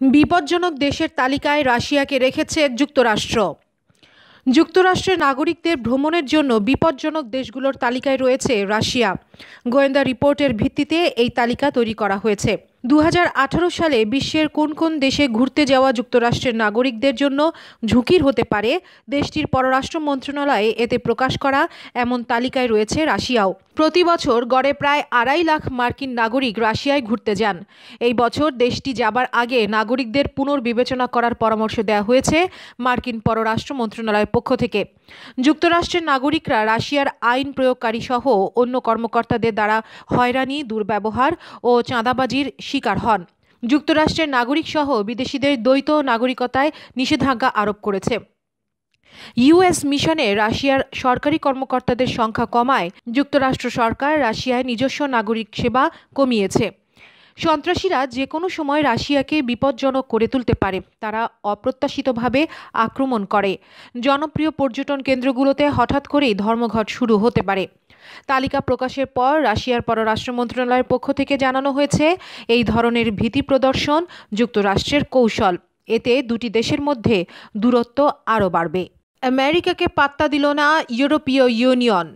বিপজ্জনক দেশের তালিকায় রাশিয়াকে রেখেছে যুক্তরাষ্ট্র। যুক্তরাষ্ট্রের নাগরিকদের ভ্রমণের জন্য বিপজ্জনক দেশগুলোর তালিকায় রয়েছে রাশিয়া। গোয়েন্দা রিপোর্টের ভিত্তিতে এই তালিকা তৈরি করা হয়েছে। দু হাজার আঠারো সালে বিশ্বের কোন কোন দেশে ঘুরতে যাওয়া যুক্তরাষ্ট্রের নাগরিকদের জন্য ঝুঁকির হতে পারে, দেশটির পররাষ্ট্র মন্ত্রণালয়ে এতে প্রকাশ করা এমন তালিকায় রয়েছে রাশিয়াও। প্রতি বছর গড়ে প্রায় আড়াই লাখ মার্কিন নাগরিক রাশিয়ায় ঘুরতে যান। এই বছর দেশটি যাবার আগে নাগরিকদের পুনর্বিবেচনা করার পরামর্শ দেওয়া হয়েছে মার্কিন পররাষ্ট্র মন্ত্রণালয়ের পক্ষ থেকে। যুক্তরাষ্ট্রের নাগরিকরা রাশিয়ার আইন প্রয়োগকারী সহ অন্য কর্মকর্তাদের দ্বারা হয়রানি, দুর্ব্যবহার ও চাঁদাবাজির শিকার হন। যুক্তরাষ্ট্রের নাগরিক সহ বিদেশিদের দ্বৈত নাগরিকতায় নিষেধাজ্ঞা আরোপ করেছে। ইউএস মিশনে রাশিয়ার সরকারি কর্মকর্তাদের সংখ্যা কমায়। যুক্তরাষ্ট্র সরকার রাশিয়ায় নিজস্ব নাগরিক সেবা কমিয়েছে। সন্ত্রাসীরা যে কোনো সময় রাশিয়াকে বিপজ্জনক করে তুলতে পারে, তারা অপ্রত্যাশিতভাবে আক্রমণ করে। জনপ্রিয় পর্যটন কেন্দ্রগুলোতে হঠাৎ করেই ধর্মঘট শুরু হতে পারে। তালিকা প্রকাশের পর রাশিয়ার পররাষ্ট্র মন্ত্রণালয়ের পক্ষ থেকে জানানো হয়েছে, এই ধরনের ভীতি প্রদর্শন যুক্তরাষ্ট্রের কৌশল। এতে দুটি দেশের মধ্যে দূরত্ব আরও বাড়বে। আমেরিকাকে পাত্তা দিল না ইউরোপীয় ইউনিয়ন।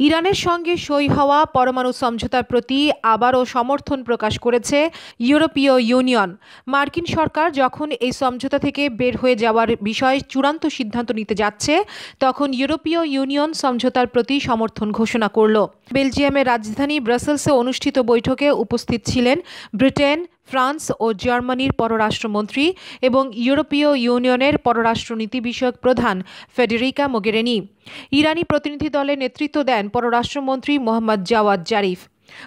ইরানের সঙ্গে সই হওয়া পরমাণু সমঝোতার প্রতি আবারও সমর্থন প্রকাশ করেছে ইউরোপীয় ইউনিয়ন। মার্কিন সরকার যখন এই সমঝোতা থেকে বের হয়ে যাওয়ার বিষয়ে চূড়ান্ত সিদ্ধান্ত নিতে যাচ্ছে, তখন ইউরোপীয় ইউনিয়ন সমঝোতার প্রতি সমর্থন ঘোষণা করল। বেলজিয়ামের রাজধানী ব্রাসেলসে অনুষ্ঠিত বৈঠকে উপস্থিত ছিলেন ব্রিটেন ফ্রান্স ও জার্মানির পররাষ্ট্রমন্ত্রী এবং ইউরোপীয় ইউনিয়নের পররাষ্ট্রনীতি বিষয়ক প্রধান ফেডেরিকা মোগেরেনি। ইরানি প্রতিনিধি দলের নেতৃত্ব দেন পররাষ্ট্রমন্ত্রী মোহাম্মদ জাওয়াদ জারিফ।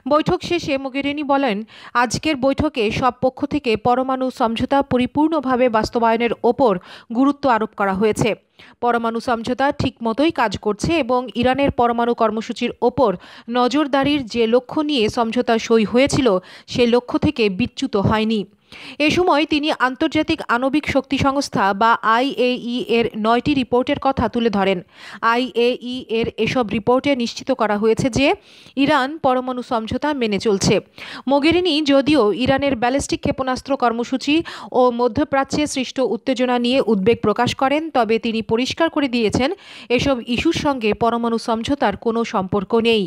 বৈঠক শেষে মোগেরিনি বলেন, আজকের বৈঠকে সব পক্ষ থেকে পরমাণু সমঝোতা পরিপূর্ণভাবে বাস্তবায়নের ওপর গুরুত্ব আরোপ করা হয়েছে। পরমাণু সমঝোতা ঠিকমতোই কাজ করছে এবং ইরানের পরমাণু কর্মসূচির ওপর নজরদারির যে লক্ষ্য নিয়ে সমঝোতা সই হয়েছিল, সে লক্ষ্য থেকে বিচ্যুত হয়নি। এ সময় তিনি আন্তর্জাতিক আণবিক শক্তি সংস্থা বা আইএই এর নয়টি রিপোর্টের কথা তুলে ধরেন। আইএই এর এসব রিপোর্টে নিশ্চিত করা হয়েছে যে ইরান পরমাণু সমঝোতা মেনে চলছে। মোগেরিনি যদিও ইরানের ব্যালিস্টিক ক্ষেপণাস্ত্র কর্মসূচি ও মধ্যপ্রাচ্যে সৃষ্ট উত্তেজনা নিয়ে উদ্বেগ প্রকাশ করেন, তবে তিনি পরিষ্কার করে দিয়েছেন, এসব ইস্যুর সঙ্গে পরমাণু সমঝোতার কোনো সম্পর্ক নেই।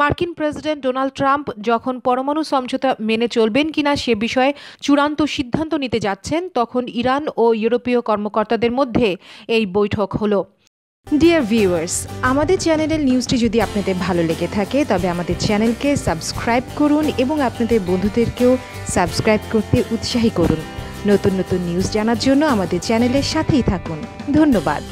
মার্কিন প্রেসিডেন্ট ডোনাল্ড ট্রাম্প যখন পরমাণু সমঝোতা মেনে চলবেন কিনা সে বিষয়ে চূড়ান্ত সিদ্ধান্ত নিতে যাচ্ছেন, তখন ইরান ও ইউরোপীয় কর্মকর্তাদের মধ্যে এই বৈঠক হলো। ডিয়ার ভিউয়ার্স আমাদের চ্যানেলের নিউজটি যদি আপনাদের ভালো লেগে থাকে, তবে আমাদের চ্যানেলকে সাবস্ক্রাইব করুন এবং আপনাদের বন্ধুদেরকেও সাবস্ক্রাইব করতে উৎসাহী করুন। নতুন নতুন নিউজ জানার জন্য আমাদের চ্যানেলের সাথেই থাকুন। ধন্যবাদ।